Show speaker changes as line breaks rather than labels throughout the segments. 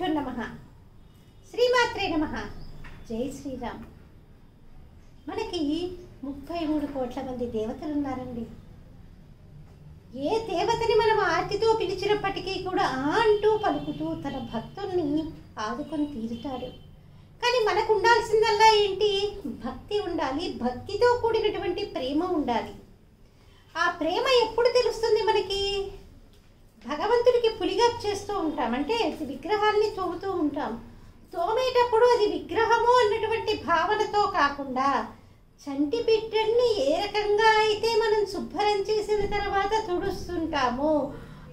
శ్రీగురుభ్యో నమ. శ్రీమాత్రే నమ. జై శ్రీరామ్. మనకి ముప్పై మూడు కోట్ల మంది దేవతలు ఉన్నారండి. ఏ దేవతని మనం ఆర్తితో పిలిచినప్పటికీ కూడా ఆ అంటూ పలుకుతూ తన భక్తుల్ని ఆదుకొని తీరుతాడు. కానీ మనకు ఉండాల్సిందల్లా ఏంటి? భక్తి ఉండాలి భక్తితో కూడినటువంటి ప్రేమ ఉండాలి. ఆ ప్రేమ ఎప్పుడు తెలుస్తుంది మనకి? భగవంతుడికి పులిగా చేస్తూ ఉంటాం. అంటే విగ్రహాల్ని తోముతూ ఉంటాం. తోమేటప్పుడు అది విగ్రహము అన్నటువంటి భావనతో కాకుండా చంటి బిడ్డల్ని ఏ రకంగా అయితే మనం శుభ్రం చేసిన తర్వాత తుడుస్తుంటాము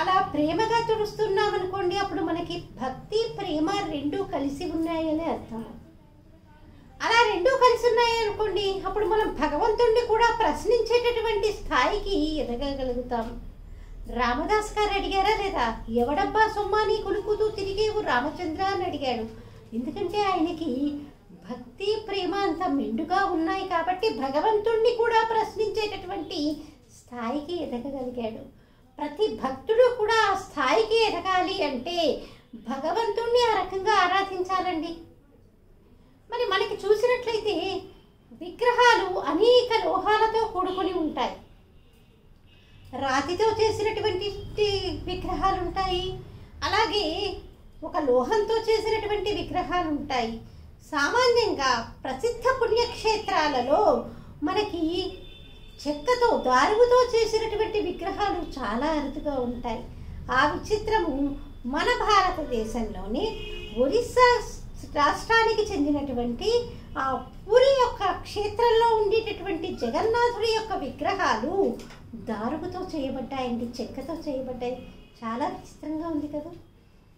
అలా ప్రేమగా తుడుస్తున్నాం అనుకోండి అప్పుడు మనకి భక్తి ప్రేమ రెండూ కలిసి ఉన్నాయని అర్థం. అలా రెండూ కలిసి ఉన్నాయి అనుకోండి అప్పుడు మనం భగవంతుణ్ణి కూడా ప్రశ్నించేటటువంటి స్థాయికి ఎదగగలుగుతాం. రామదాస్ గారు అడిగారా లేదా? ఎవడబ్బా సొమ్మాని కులుకుతూ తిరిగేవు రామచంద్ర అని అడిగాడు. ఎందుకంటే ఆయనకి భక్తి ప్రేమ అంత మెండుగా ఉన్నాయి కాబట్టి భగవంతుణ్ణి కూడా ప్రశ్నించేటటువంటి స్థాయికి ఎదగగలిగాడు. ప్రతి భక్తుడు కూడా ఆ స్థాయికి ఎదగాలి అంటే భగవంతుణ్ణి ఆ రకంగా ఆరాధించాలండి. మరి మనకి చూసినట్లయితే విగ్రహాలు అనేక లోహాలతో కూడుకొని ఉంటాయి. రాతితో చేసినటువంటి విగ్రహాలు ఉంటాయి అలాగే ఒక లోహంతో చేసినటువంటి విగ్రహాలు ఉంటాయి సామాన్యంగా ప్రసిద్ధ పుణ్యక్షేత్రాలలో మనకి చెక్కతో దారువుతో చేసినటువంటి విగ్రహాలు చాలా అరుదుగా ఉంటాయి. ఆ విచిత్రము మన భారతదేశంలోని ఒరిస్సా రాష్ట్రానికి చెందినటువంటి ఆ పూరి యొక్క క్షేత్రంలో ఉండేటటువంటి జగన్నాథుడి యొక్క విగ్రహాలు దారుగుతో చేయబడ్డాయండి చెక్కతో చేయబడ్డాయి. చాలా విచిత్రంగా ఉంది కదా.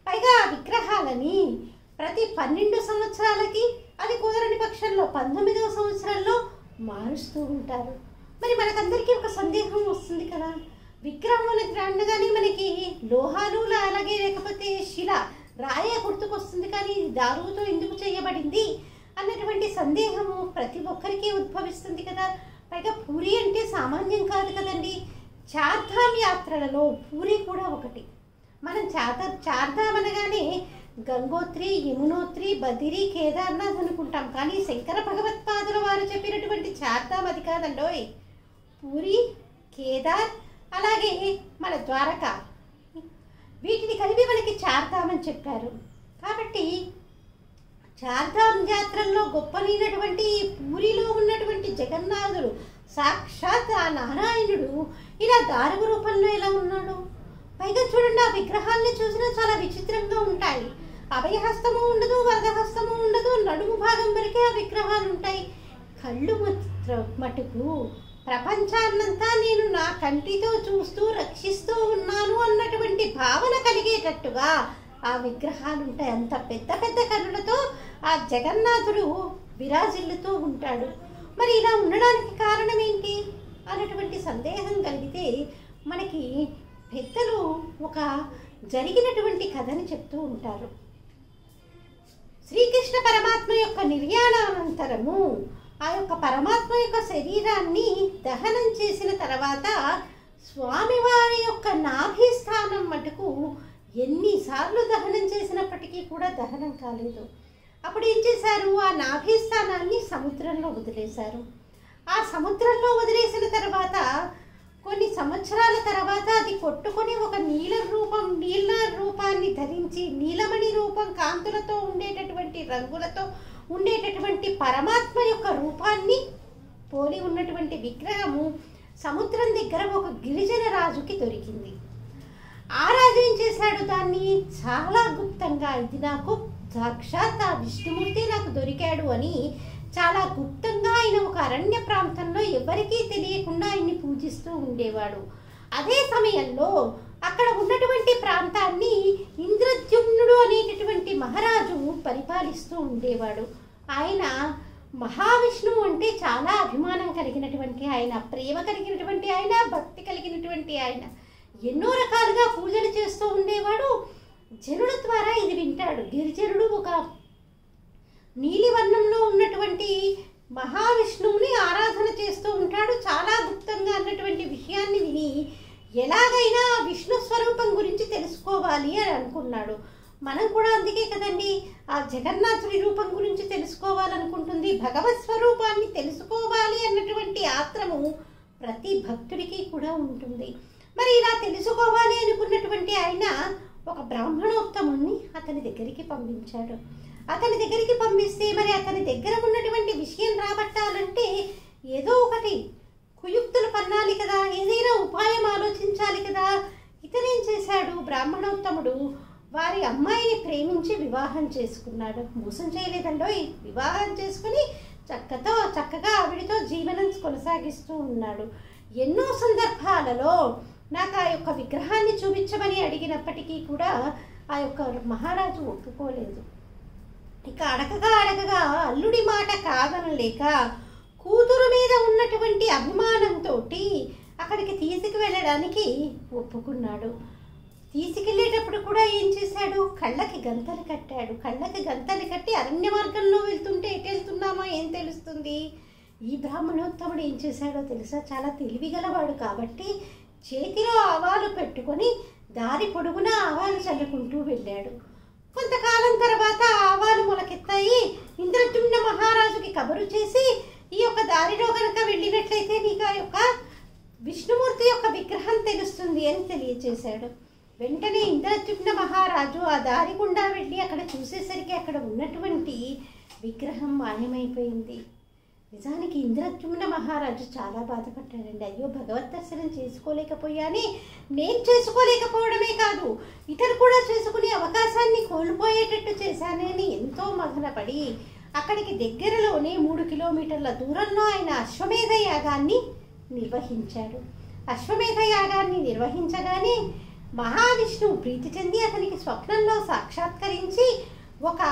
పైగా ఆ విగ్రహాలని ప్రతి పన్నెండు సంవత్సరాలకి అది కుదరని పక్షంలో పంతొమ్మిదవ సంవత్సరాల్లో మారుస్తూ ఉంటారు. మరి మనకందరికీ ఒక సందేహం వస్తుంది కదా. విగ్రహం మనకి అనగానే మనకి లోహాలు అలాగే లేకపోతే శిల రాయ గుర్తుకొస్తుంది కానీ ఇది దారువుతో ఎందుకు చేయబడింది అన్నటువంటి సందేహము ప్రతి ఒక్కరికి ఉద్భవిస్తుంది కదా. పైగా పూరి అంటే సామాన్యం కాదు కదండి. చార్ధామ్ యాత్రలలో పూరి కూడా ఒకటి. మనం చాత చార్ధామ్ అనగానే గంగోత్రి యమునోత్రి బదిరి కేదార్నాథ్ అనుకుంటాం. కానీ శంకర భగవత్పాదుల వారు చెప్పినటువంటి చార్ధామ్ అది కాదండోయ్. పూరి కేదార్ అలాగే మన ద్వారక. వీటిని కలిపి మనకి చార్ధామని అని చెప్పారు. కాబట్టి చార్ధామ్ జాత్రల్లో గొప్పనైనటువంటి పూరిలో ఉన్నటువంటి జగన్నాథుడు సాక్షాత్ ఆ నారాయణుడు ఇలా దారుగు రూపంలో ఎలా ఉన్నాడు? పైగా చూడండి ఆ విగ్రహాల్ని చూసినా చాలా విచిత్రంగా ఉంటాయి. అభయహస్తము ఉండదు వరదహస్తము ఉండదు నడుము భాగం వరకే ఆ విగ్రహాలు ఉంటాయి. కళ్ళు మటుకు ప్రపంచాన్నంతా నేను నా కంటితో చూస్తూ రక్షిస్తూ ఉన్నాను అన్నటువంటి భావన కలిగేటట్టుగా ఆ విగ్రహాలు ఉంటాయి. అంత పెద్ద పెద్ద కన్నులతో ఆ జగన్నాథుడు విరాజిల్లుతూ ఉంటాడు. మరి ఇలా ఉండడానికి కారణం ఏంటి అన్నటువంటి సందేహం కలిగితే మనకి పెద్దలు ఒక జరిగినటువంటి కథని చెప్తూ ఉంటారు. శ్రీకృష్ణ పరమాత్మ యొక్క నిర్యాణానంతరము ఆ యొక్క పరమాత్మ యొక్క శరీరాన్ని దహనం చేసిన తర్వాత స్వామివారి యొక్క నాభి స్థానం మటుకు ఎన్నిసార్లు దహనం చేసినప్పటికీ కూడా దహనం కాలేదు. అప్పుడు ఏం చేశారు ఆ నాభిస్థానాన్ని సముద్రంలో వదిలేశారు. ఆ సముద్రంలో వదిలేసిన తర్వాత కొన్ని సంవత్సరాల తర్వాత అది కొట్టుకొని ఒక నీల రూపం నీల రూపాన్ని ధరించి నీలమణి రూపం కాంతులతో ఉండేటటువంటి రంగులతో ఉండేటటువంటి పరమాత్మ యొక్క రూపాన్ని పోలి ఉన్నటువంటి విగ్రహము సముద్రం దగ్గర ఒక గిరిజన రాజుకి దొరికింది. ఆ రాజు ఏం చేశాడు? దాన్ని చాలా గుప్తంగా ఇది నాకు సాక్షాత్ ఆ విష్ణుమూర్తి నాకు దొరికాడు అని చాలా గుప్తంగా ఆయన ఒక అరణ్య ప్రాంతంలో ఎవరికీ తెలియకుండా ఆయన్ని పూజిస్తూ ఉండేవాడు. అదే సమయంలో అక్కడ ఉన్నటువంటి ప్రాంతాన్ని ఇంద్రద్యుమ్నుడు అనేటటువంటి మహారాజు పరిపాలిస్తూ ఉండేవాడు. ఆయన మహావిష్ణువు అంటే చాలా అభిమానం కలిగినటువంటి ఆయన ప్రేమ కలిగినటువంటి ఆయన భక్తి కలిగినటువంటి ఆయన. ఎన్నో రకాలుగా పూజలు చేస్తూ ఉండేవాడు. జనుల ద్వారా ఇది వింటాడు. గిరిజనుడు ఒక నీలివర్ణంలో ఉన్నటువంటి మహావిష్ణువుని ఆరాధన చేస్తూ ఉంటాడు. చాలా గుప్తంగా అన్నటువంటి విషయాన్ని విని ఎలాగైనా ఆ విష్ణు స్వరూపం గురించి తెలుసుకోవాలి అని అనుకున్నాడు. మనం కూడా అందుకే కదండి ఆ జగన్నాథుడి రూపం గురించి తెలుసుకోవాలనుకుంటుంది. భగవత్ స్వరూపాన్ని తెలుసుకోవాలి అన్నటువంటి ఆత్రము ప్రతి భక్తుడికి కూడా ఉంటుంది. మరి ఇలా తెలుసుకోవాలి అనుకున్నటువంటి ఆయన ఒక బ్రాహ్మణోత్తముణ్ణి అతని దగ్గరికి పంపించాడు. అతని దగ్గరికి పంపిస్తే మరి అతని దగ్గర ఉన్నటువంటి విషయం రాబట్టాలంటే ఏదో ఒకటి కుయుక్తులు పన్నాలి కదా ఏదైనా ఉపాయం ఆలోచించాలి కదా. ఇతనేం చేశాడు? బ్రాహ్మణోత్తముడు వారి అమ్మాయిని ప్రేమించి వివాహం చేసుకున్నాడు. మోసం చేయలేదండో వివాహం చేసుకుని చక్కతో చక్కగా ఆవిడితో జీవనం కొనసాగిస్తూ ఉన్నాడు. ఎన్నో సందర్భాలలో నాకు ఆ యొక్క విగ్రహాన్ని చూపించమని అడిగినప్పటికీ కూడా ఆ యొక్క మహారాజు ఒప్పుకోలేదు. ఇక అడగగా అడగగా అల్లుడి మాట కాదనలేక కూతురు మీద ఉన్నటువంటి అభిమానంతో అక్కడికి తీసుకు వెళ్ళడానికి ఒప్పుకున్నాడు. తీసుకెళ్ళేటప్పుడు కూడా ఏం చేశాడు? కళ్ళకి గంతలు కట్టాడు. కళ్ళకి గంతలు కట్టి అరణ్య మార్గంలో వెళ్తుంటే ఎటు వెళ్తున్నామో ఏం తెలుస్తుంది? ఈ బ్రాహ్మణోత్తముడు ఏం చేశాడో తెలుసా? చాలా తెలివిగలవాడు కాబట్టి చేతిలో ఆవాలు పెట్టుకొని దారి పొడుగునా ఆవాలు చల్లుకుంటూ వెళ్ళాడు. కొంతకాలం తర్వాత ఆవాలు మొలకెత్తాయి. ఇంద్రజుమ్న మహారాజుకి కబురు చేసి ఈ యొక్క దారిలో కనుక వెళ్ళినట్లయితే నీకు ఆ యొక్క విష్ణుమూర్తి యొక్క విగ్రహం తెలుస్తుంది అని తెలియచేశాడు. వెంటనే ఇంద్రజుమ్న మహారాజు ఆ దారి గుండా వెళ్ళి అక్కడ చూసేసరికి అక్కడ ఉన్నటువంటి విగ్రహం మాయమైపోయింది. నిజానికి ఇంద్రద్యుమ్న మహారాజు చాలా బాధపడ్డాడండి. అయ్యో భగవత్ దర్శనం చేసుకోలేకపోయాని నేను చేసుకోలేకపోవడమే కాదు ఇతరు కూడా చేసుకునే అవకాశాన్ని కోల్పోయేటట్టు చేశానని ఎంతో మదనపడి అక్కడికి దగ్గరలోనే మూడు కిలోమీటర్ల దూరంలో ఆయన అశ్వమేధ యాగాన్ని నిర్వహించాడు. అశ్వమేధ యాగాన్ని నిర్వహించగానే మహావిష్ణువు ప్రీతి చెంది అతనికి స్వప్నంలో సాక్షాత్కరించి ఒక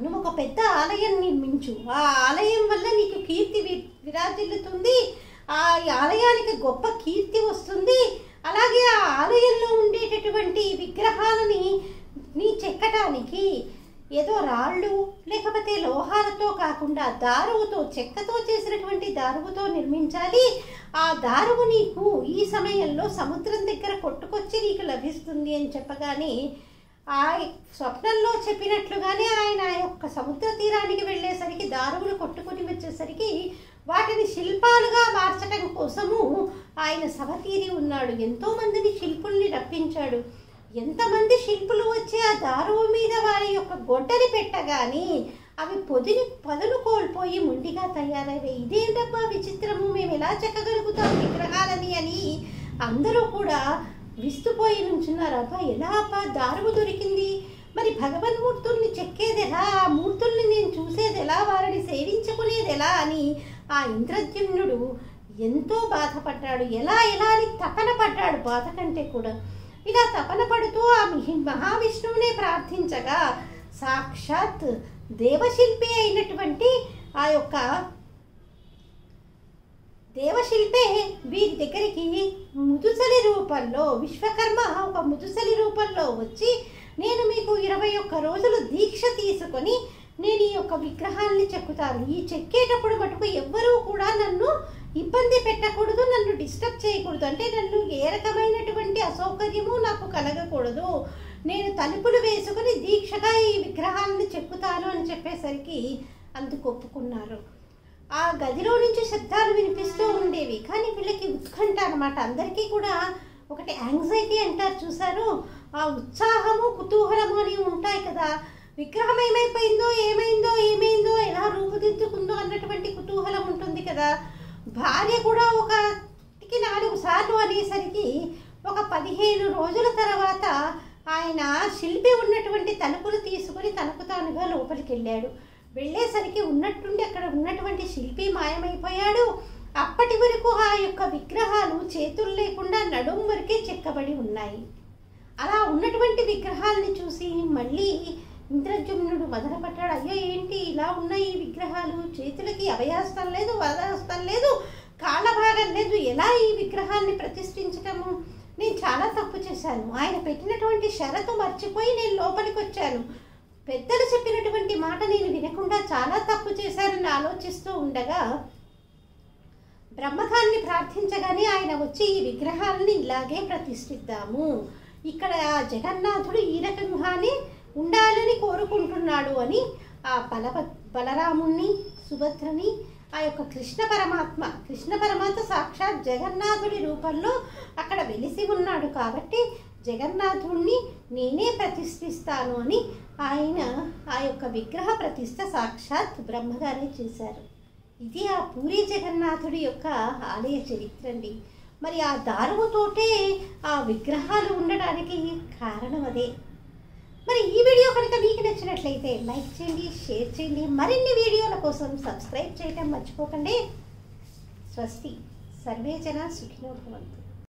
నువ్వు ఒక పెద్ద ఆలయం నిర్మించు. ఆ ఆలయం వల్ల నీకు కీర్తి వి- విరాజిల్లుతుంది. ఆ ఆలయానికి గొప్ప కీర్తి వస్తుంది. అలాగే ఆ ఆలయంలో ఉండేటటువంటి విగ్రహాలని నీ చెక్కటానికి ఏదో రాళ్ళు లేకపోతే లోహాలతో కాకుండా దారువుతో చెక్కతో చేసినటువంటి దారువుతో నిర్మించాలి. ఆ దారువు నీకు ఈ సమయంలో సముద్రం దగ్గర కొట్టుకొచ్చి నీకు లభిస్తుంది అని చెప్పగానే ఆ స్వప్నంలో చెప్పినట్లుగానే ఆయన ఆ యొక్క సముద్ర తీరానికి వెళ్ళేసరికి దారువులు కొట్టుకొని వచ్చేసరికి వాటిని శిల్పాలుగా మార్చడం కోసము ఆయన సభ తీరి ఉన్నాడు ఎంతోమందిని శిల్పుల్ని రప్పించాడు. ఎంతమంది శిల్పులు వచ్చి ఆ దారువు మీద వారి యొక్క గొడ్డని పెట్టగాని అవి పొదిని పదును కోల్పోయి ముండిగా తయారయ్యాయి. ఇదేంటబ్బా విచిత్రము? మేము ఎలా చెక్కగలుగుతాం విగ్రహాలని అని అందరూ కూడా విస్తుపోయి నుంచున్నారు అబ్బా ఎలా అబ్బా దారువు దొరికింది? మరి భగవన్మూర్తుల్ని చెక్కేది ఎలా ఆ మూర్తుల్ని నేను చూసేది ఎలా వారిని సేవించుకునేది ఎలా అని ఆ ఇంద్రద్యుమ్నుడు ఎంతో బాధపడ్డాడు. ఎలా ఎలా అని తపన పడ్డాడు బాధ కంటే కూడా. ఇలా తపన పడుతూ ఆ మిహి- మహావిష్ణువునే ప్రార్థించగా సాక్షాత్ దేవశిల్పి అయినటువంటి ఆ యొక్క దేవశిల్పే వీరి దగ్గరికి ముదుసలి రూపంలో విశ్వకర్మ ఒక ముదుసలి రూపంలో వచ్చి నేను మీకు ఇరవై ఒక్క రోజులు దీక్ష తీసుకొని నేను ఈ యొక్క విగ్రహాన్ని చెక్కుతాను. ఈ చెక్కేటప్పుడు మటుకు ఎవ్వరూ కూడా నన్ను ఇబ్బంది పెట్టకూడదు నన్ను డిస్టర్బ్ చేయకూడదు. అంటే నన్ను ఏ రకమైనటువంటి అసౌకర్యము నాకు కలగకూడదు. నేను తలుపులు వేసుకుని దీక్షగా ఈ విగ్రహాలను చెక్కుతాను అని చెప్పేసరికి అందుకు ఒప్పుకున్నారు. ఆ గదిలో నుంచి శబ్దాలు వినిపిస్తూ ఉండేవి. కానీ వీళ్ళకి ఉత్కంఠ అనమాట అందరికీ కూడా ఒకటి యాంగ్జైటీ అంటారు చూసారు ఆ ఉత్సాహము కుతూహలము అని ఉంటాయి కదా. విగ్రహం ఏమైపోయిందో ఏమైందో ఏమైందో ఎలా రూపుదిద్దుకుందో అన్నటువంటి కుతూహలం ఉంటుంది కదా. భార్య కూడా ఒకటికి నాలుగు సార్లు అనేసరికి ఒక పదిహేను రోజుల తర్వాత ఆయన శిల్పి ఉన్నటువంటి తలుపులు తీసుకుని తనకు తానుగా లోపలికి వెళ్ళాడు వెళ్ళేసరికి ఉన్నట్టుండి అక్కడ ఉన్నటువంటి శిల్పి మాయమైపోయాడు. అప్పటి వరకు ఆ యొక్క విగ్రహాలు చేతులు లేకుండా నడుం వరకే చెక్కబడి ఉన్నాయి. అలా ఉన్నటువంటి విగ్రహాలని చూసి మళ్ళీ ఇంద్రజుమ్నుడు మదనపడ్డాడు అయ్యో ఏంటి ఇలా ఉన్నాయి ఈ విగ్రహాలు? చేతులకి అభయాస్తం లేదు వదహస్తం లేదు కాలభాగం లేదు. ఎలా ఈ విగ్రహాన్ని ప్రతిష్ఠించటము? నేను చాలా తప్పు చేశాను. ఆయన పెట్టినటువంటి షరతు మర్చిపోయి నేను లోపలికి వచ్చాను పెద్దలు చెప్పినటువంటి మాట నేను వినకుండా చాలా తప్పు చేశారని ఆలోచిస్తూ ఉండగా బ్రహ్మకాన్ని ప్రార్థించగానే ఆయన వచ్చి ఈ విగ్రహాలని ఇలాగే ప్రతిష్ఠిద్దాము. ఇక్కడ జగన్నాథుడు ఈ ఉండాలని కోరుకుంటున్నాడు అని ఆ బల బలరాముణ్ణి సుభద్రని ఆ యొక్క కృష్ణ పరమాత్మ కృష్ణ పరమాత్మ సాక్షాత్ జగన్నాథుడి రూపంలో అక్కడ వెలిసి ఉన్నాడు కాబట్టి జగన్నాథుణ్ణి నేనే ప్రతిష్ఠిస్తాను అని ఆయన ఆ యొక్క విగ్రహ ప్రతిష్ట సాక్షాత్ బ్రహ్మగారే చేశారు. ఇది ఆ పూరి జగన్నాథుడి యొక్క ఆలయ చరిత్ర అండి. మరి ఆ దారువుతోటే ఆ విగ్రహాలు ఉండడానికి కారణం అదే. మరి ఈ వీడియో కనుక మీకు నచ్చినట్లయితే లైక్ చేయండి షేర్ చేయండి మరిన్ని వీడియోల కోసం సబ్స్క్రైబ్ చేయటం మర్చిపోకండి. స్వస్తి. సర్వే జన సుఖినోభవంతు